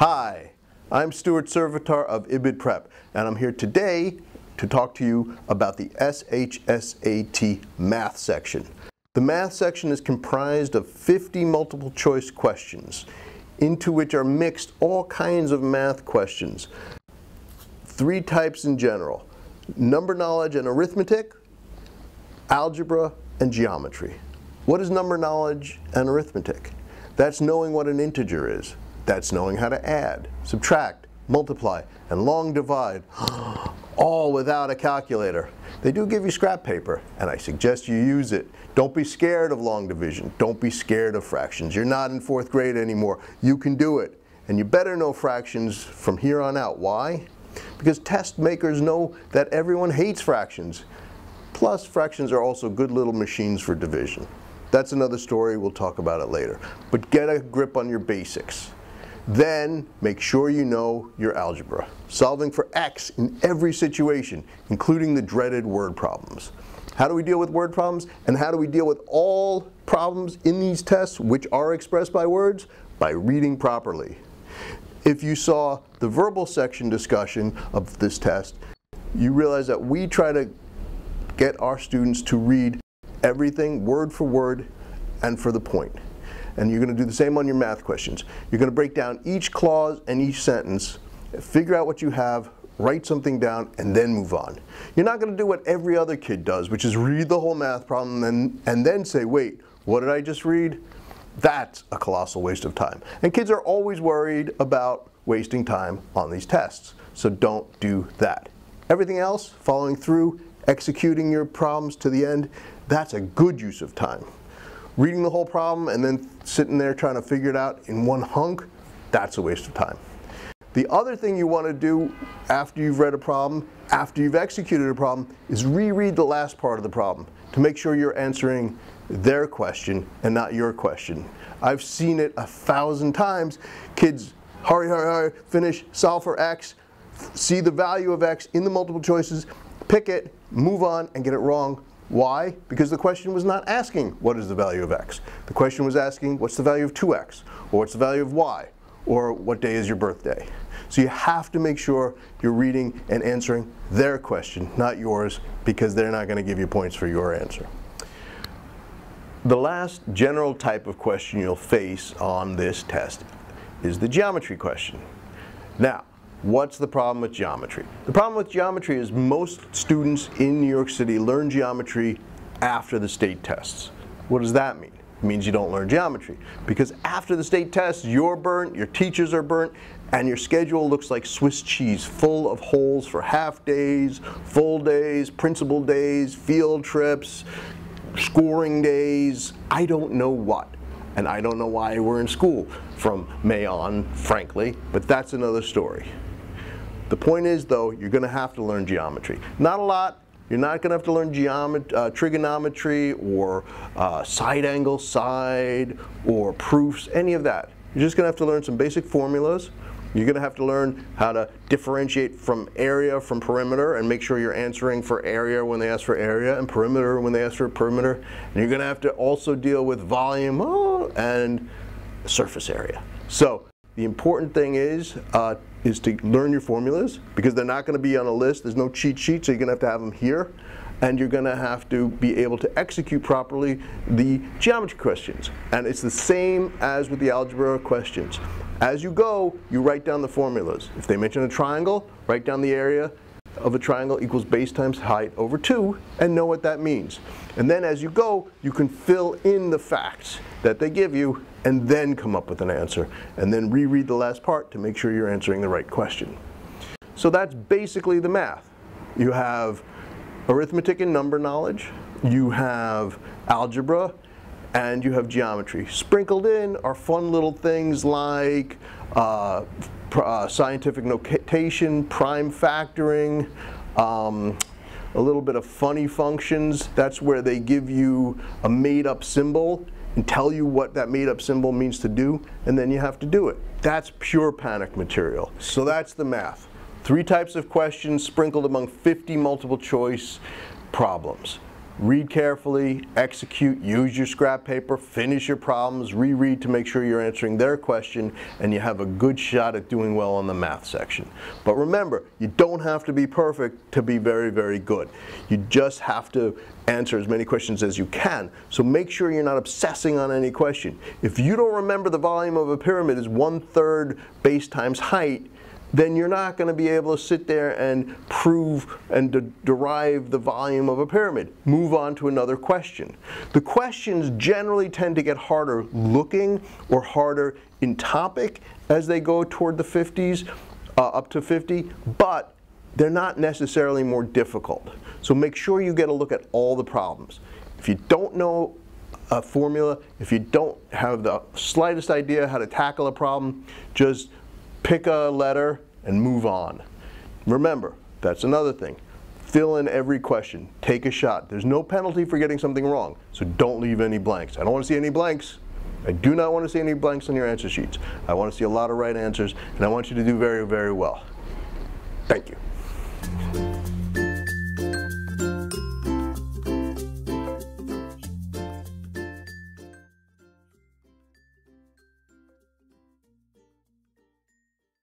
Hi, I'm Stuart Servetar of IBID Prep, and I'm here today to talk to you about the SHSAT math section. The math section is comprised of 50 multiple choice questions, into which are mixed all kinds of math questions. Three types in general, number knowledge and arithmetic, algebra, and geometry. What is number knowledge and arithmetic? That's knowing what an integer is. That's knowing how to add, subtract, multiply, and long divide, all without a calculator. They do give you scrap paper, and I suggest you use it. Don't be scared of long division. Don't be scared of fractions. You're not in fourth grade anymore. You can do it. And you better know fractions from here on out. Why? Because test makers know that everyone hates fractions. Plus, fractions are also good little machines for division. That's another story, we'll talk about it later. But get a grip on your basics. Then make sure you know your algebra, solving for x in every situation, including the dreaded word problems. How do we deal with word problems? And how do we deal with all problems in these tests which are expressed by words? By reading properly. If you saw the verbal section discussion of this test, you realize that we try to get our students to read everything word for word and for the point. And you're going to do the same on your math questions. You're going to break down each clause and each sentence, figure out what you have, write something down, and then move on. You're not going to do what every other kid does, which is read the whole math problem and, and then say, wait, what did I just read? That's a colossal waste of time. And kids are always worried about wasting time on these tests. So don't do that. Everything else, following through, executing your problems to the end, that's a good use of time. Reading the whole problem and then sitting there trying to figure it out in one hunk, that's a waste of time. The other thing you want to do after you've read a problem, after you've executed a problem, is reread the last part of the problem to make sure you're answering their question and not your question. I've seen it a thousand times. Kids, hurry, hurry, hurry, finish, solve for x, see the value of x in the multiple choices, pick it, move on, and get it wrong why? Because the question was not asking what is the value of x. The question was asking what's the value of 2x, or what's the value of y, or what day is your birthday. So you have to make sure you're reading and answering their question, not yours, because they're not going to give you points for your answer. The last general type of question you'll face on this test is the geometry question. Now, What's the problem with geometry? The problem with geometry is most students in New York City learn geometry after the state tests. What does that mean? It means you don't learn geometry. Because after the state tests, you're burnt, your teachers are burnt, and your schedule looks like Swiss cheese, full of holes for half days, full days, principal days, field trips, scoring days, I don't know what. And I don't know why we're in school from May on, frankly, but that's another story. The point is, though, you're going to have to learn geometry. Not a lot. You're not going to have to learn geomet uh, trigonometry or uh, side angle side or proofs, any of that. You're just going to have to learn some basic formulas. You're going to have to learn how to differentiate from area from perimeter and make sure you're answering for area when they ask for area and perimeter when they ask for perimeter. And you're going to have to also deal with volume oh, and surface area. So the important thing is uh, is to learn your formulas because they're not going to be on a list. There's no cheat sheet, so you're going to have to have them here. And you're going to have to be able to execute properly the geometry questions. And it's the same as with the algebra questions. As you go, you write down the formulas. If they mention a triangle, write down the area of a triangle equals base times height over 2 and know what that means. And then as you go, you can fill in the facts that they give you and then come up with an answer. And then reread the last part to make sure you're answering the right question. So that's basically the math. You have arithmetic and number knowledge, you have algebra, and you have geometry. Sprinkled in are fun little things like uh, uh, scientific notation, prime factoring, um, a little bit of funny functions. That's where they give you a made up symbol and tell you what that made up symbol means to do, and then you have to do it. That's pure panic material. So that's the math. Three types of questions sprinkled among 50 multiple choice problems. Read carefully, execute, use your scrap paper, finish your problems, reread to make sure you're answering their question, and you have a good shot at doing well on the math section. But remember, you don't have to be perfect to be very, very good. You just have to answer as many questions as you can. So make sure you're not obsessing on any question. If you don't remember the volume of a pyramid is one third base times height, then you're not going to be able to sit there and prove and de derive the volume of a pyramid. Move on to another question. The questions generally tend to get harder looking or harder in topic as they go toward the 50s, uh, up to 50, but they're not necessarily more difficult. So make sure you get a look at all the problems. If you don't know a formula, if you don't have the slightest idea how to tackle a problem, just pick a letter and move on. Remember, that's another thing. Fill in every question. Take a shot. There's no penalty for getting something wrong, so don't leave any blanks. I don't want to see any blanks. I do not want to see any blanks on your answer sheets. I want to see a lot of right answers, and I want you to do very, very well. Thank you.